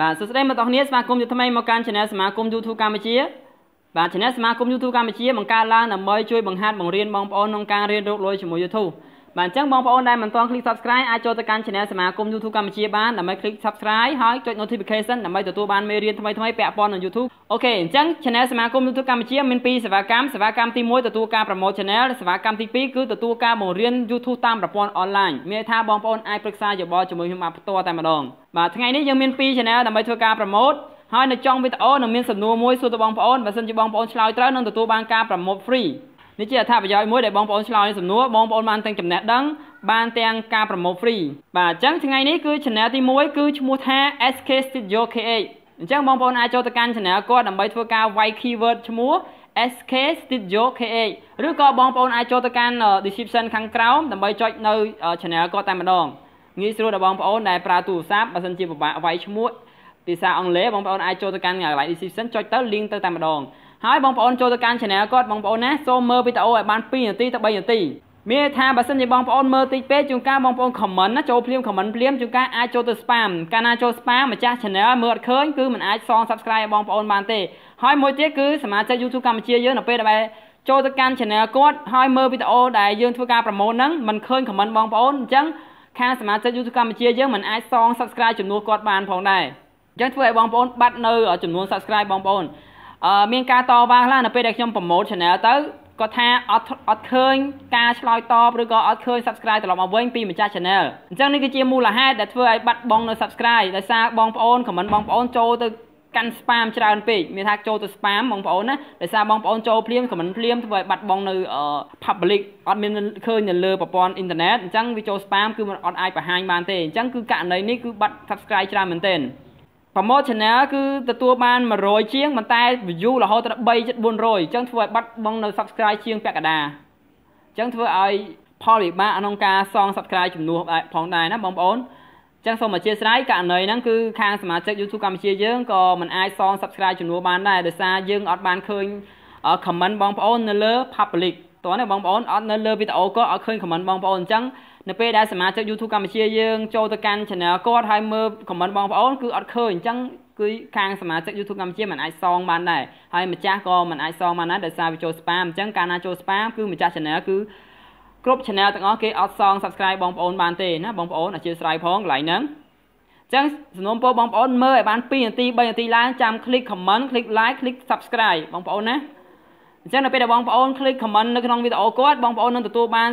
បាទសួស្តីបងប្អូនគ្នាស្វាគមន៍ជាថ្មីមកកាន់ Channel សមាគម YouTube កម្ពុជាបាទ Channel សមាគម YouTube កម្ពុជាបង្កើតឡើងដើម្បីជួយបង្ហាត់បង្រៀនបងប្អូនក្នុងការរៀនរកលុយជាមួយ YouTube បាទអញ្ចឹងបងប្អូនដែលមិនទាន់ click subscribe អាចចូលទៅកាន់ Channel សមាគម YouTube កម្ពុជាបានដើម្បី click subscribe ហើយចុច notification ដើម្បីទទួលបានមេរៀនថ្មីៗពាក់ព័ន្ធនឹង YouTube អូខេអញ្ចឹង Channel សមាគម YouTube កម្ពុជាមានពីរសេវាកម្មសេវាកម្មទី1ទទួលការ promote channel សេវាកម្មទី2គឺទទួលការបង្រៀន YouTube តាមប្រព័ន្ធ online មានន័យថាបងប្អូនអាចប្រឹក្សាយោបល់ជាមួយខ្ញុំបានផ្ទាល់តែម្ដងបាទថ្ងៃនេះយើងមានពីរ channel ដើម្បីធ្វើការ promote ហើយនៅចុងវីដេអូនឹងមានសំណួរមួយសួរទៅបងប្អូនបើសិនជាបងប្អូនឆ្លើយត្រូវនឹងទទួលបានការ promote free នេះជាអត្ថប្រយោជន៍មួយដែលបងប្អូនឆ្លើយសំណួរបងប្អូនបានទាំងចំណេះដឹងបានទាំងការ promote free បាទអញ្ចឹងថ្ងៃនេះគឺ channel ទី1គឺឈ្មោះថា SK Studio KH អញ្ចឹងបងប្អូនអាចចូលទៅកាន់ channel គាត់ដើម្បីធ្វើការវាយ keyword ឈ្មោះ SK Studio KH ឬក៏បងប្អូនអាចចូលទៅកាន់ description ខាងក្រោមដើម្បីចុចនៅ channel គាត់តែម្ដងងាយស្រួលដល់បងប្អូនដែលប្រើទូរស័ព្ទបើសិនជាពិបាកវាយឈ្មោះភាសាអង់គ្លេសបងប្អូនអាចចូលទៅកាន់កន្លែង description ចុចទៅ link ទៅតែម្ដង ហើយបងប្អូនចូលទៅកាន់ channel គាត់បងប្អូនណាសូមមើលវីដេអូឲ្យបាន2នាទីទៅ3នាទីមានថាបើសិនជាបងប្អូនមើលតិចពេកជួនកាលបងប្អូន comment ណាចូលភ្លាម comment ភ្លាមជួនកាលអាចចូលទៅ spam កាលណាចូល spam ម្ចាស់ channel មើលអត់ឃើញគឺមិនអាចសង subscribe ឲ្យបងប្អូនបានទេហើយមួយទៀតគឺសមាជិក YouTube កម្ពុជាយើងនៅពេលដែលចូលទៅកាន់ channel គាត់ហើយមើលវីដេអូដែលយើងធ្វើការ promote ហ្នឹងមិនឃើញ comment បងប្អូនអញ្ចឹងខាងសមាជិក YouTube កម្ពុជាយើងមិនអាចសង subscribe ចំនួនគាត់បានផងដែរអញ្ចឹងធ្វើឲ្យបងប្អូនបាត់នៅចំនួន subscribe បងប្អូនអឺ មានការតវ៉ាខ្លះនៅពេលដែលខ្ញុំ promote channel ទៅគាត់ថាអត់អត់ឃើញការឆ្លើយតបឬក៏អត់ឃើញ subscribe ត្រឡប់មកវិញពីម្ចាស់ channel អញ្ចឹងនេះគឺជាមូលហេតុដែលធ្វើឲ្យបាត់បង់នៅ subscribe ដោយសារបងប្អូន comment បងប្អូនចូលទៅកាន់ spam ច្រើនពេកមានថាចូលទៅ spam បងប្អូនណាដោយសារបងប្អូនចូលភ្លាម comment ភ្លាមធ្វើឲ្យបាត់បង់នៅ public អត់មានឃើញនៅលើប្រព័ន្ធអ៊ីនធឺណិតអញ្ចឹងវាចូល spam គឺมันអត់អាចបង្ហាញបានទេអញ្ចឹងគឺករណីនេះគឺបាត់ subscribe ច្រើនមែនទែន promote channel គឺទទួលបាន100ជាងប៉ុន្តែ view រហូតដល់3.400អញ្ចឹងធ្វើឲ្យបាត់បង់នៅ subscribe ជាងពាក់កណ្ដាអញ្ចឹងធ្វើឲ្យផលវិបាកក្នុងការសង subscribe ចំនួនផងដែរណាបងប្អូនអញ្ចឹងសូមអធិស្ឋានករណីហ្នឹងគឺខាងសមាជិក YouTube កម្ពុជាយើងក៏មិនអាចសង subscribe ចំនួនបានដែរដោយសារយើងអត់បានឃើញ comment បងប្អូននៅលើ public តោះណាបងប្អូនអត់នៅលើវីដេអូក៏អត់ឃើញ comment បងប្អូនអញ្ចឹងនៅពេលដែលសមាជិក YouTube កម្ពុជាយើងចូលទៅកាន់ channel គាត់ហើយមើល comment បងប្អូនគឺអត់ឃើញអញ្ចឹងគឺខាងសមាជិក YouTube កម្ពុជាមិនអាចសងបានដែរហើយម្ចាស់ក៏មិនអាចសងបានដែរដោយសារវាចូល spam អញ្ចឹងកាលណាចូល spam គឺម្ចាស់ channel គឺគ្រប់ channel ទាំងអស់គេអត់សង subscribe បងប្អូនបានទេណាបងប្អូនអធិស្ឋានផងកន្លែងហ្នឹងអញ្ចឹងសំណូមពរបងប្អូនមើលឲ្យបាន2នាទី3នាទីឡើងចាំ click comment click like click subscribe បងប្អូនណា អញ្ចឹងនៅពេលដែលបងប្អូន click comment នៅក្នុងវីដេអូគាត់បងប្អូននឹងទទួលបាន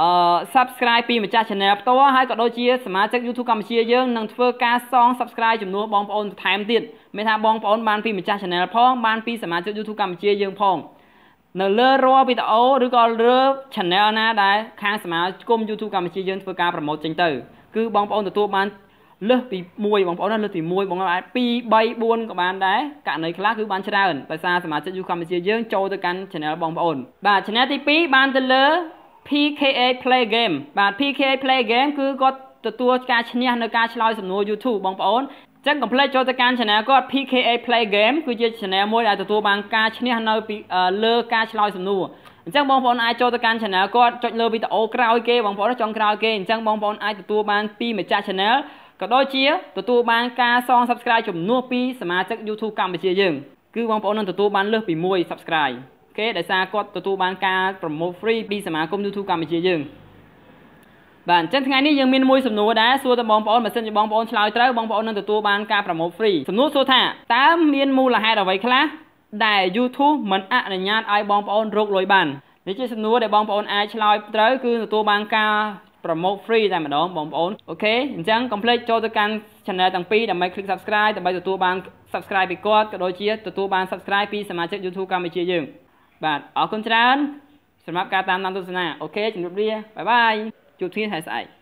អឺ subscribe ពីម្ចាស់ channel ផ្ទាល់ហើយក៏ដូចជាសមាជិក YouTube កម្ពុជាយើងនឹងធ្វើការសង subscribe ចំនួនបងប្អូនបន្ថែមទៀតមានថាបងប្អូនបានពីម្ចាស់ channel ផងបានពីសមាជិក YouTube កម្ពុជាយើងផងនៅលើរាល់វីដេអូឬក៏លើ channel ណាដែលខាងសមាគម YouTube កម្ពុជាយើងធ្វើការ promote ចេញទៅគឺបងប្អូនទទួលបាន លើសពី1បងប្អូនលើសពី1បងប្អូនអាច2 3 4ក៏បានដែរករណីខ្លះគឺបានច្រើនដោយសារសមាជិក YouTube កម្ពុជាយើងចូលទៅកាន់ channel បងប្អូនបាទ channel ទី2បានទៅលើ PKA Play Game បាទ PKA Play Game គឺគាត់ទទួលការឈ្នះនៅការឆ្លើយសំណួរ YouTube បងប្អូនចឹងកុំភ្លេចចូលទៅកាន់ channel គាត់ PKA Play Game គឺជា channel មួយដែលទទួលបានការឈ្នះនៅពីលើការឆ្លើយសំណួរអញ្ចឹងបងប្អូនអាចចូលទៅកាន់ channel គាត់ចុចលើវីដេអូក្រោយគេបងប្អូនចុងក្រោយគេអញ្ចឹងបងប្អូនអាចទទួលបានពីម្ចាស់ channel ក៏ដូចជាទទួលបានការសង subscribe ចំនួនពីសមាជិក YouTube កម្ពុជាយើងគឺបងប្អូននឹងទទួលបានលើសពី1 subscribe គេដោយសារគាត់ទទួលបានការ promote free ពីសមាគម YouTube កម្ពុជាយើងបាទអញ្ចឹងថ្ងៃនេះយើងមានមួយសំណួរដែរសួរទៅបងប្អូនបើសិនជាបងប្អូនឆ្លើយត្រូវបងប្អូននឹងទទួលបានការ promote free សំណួរសួរថាតើមានមូលហេតុអ្វីខ្លះដែល YouTube មិនអនុញ្ញាតឲ្យបងប្អូនរកលុយបាននេះជាសំណួរដែលបងប្អូនអាចឆ្លើយត្រូវគឺទទួលបានការ promote free តែម្ដងបងប្អូនអូខេអញ្ចឹង complete ចូលទៅកាន់ channel ទាំងពីរដើម្បី click subscribe ដើម្បីទទួលបាន subscribe ពីគាត់ក៏ដូចជាទទួលបាន subscribe ពីសមាជិក YouTube កម្ពុជាយើងបាទអរគុណច្រើនសម្រាប់ការតាមដានទស្សនាអូខេជម្រាបលាបាយបាយជួបគ្នាថ្ងៃស្អែក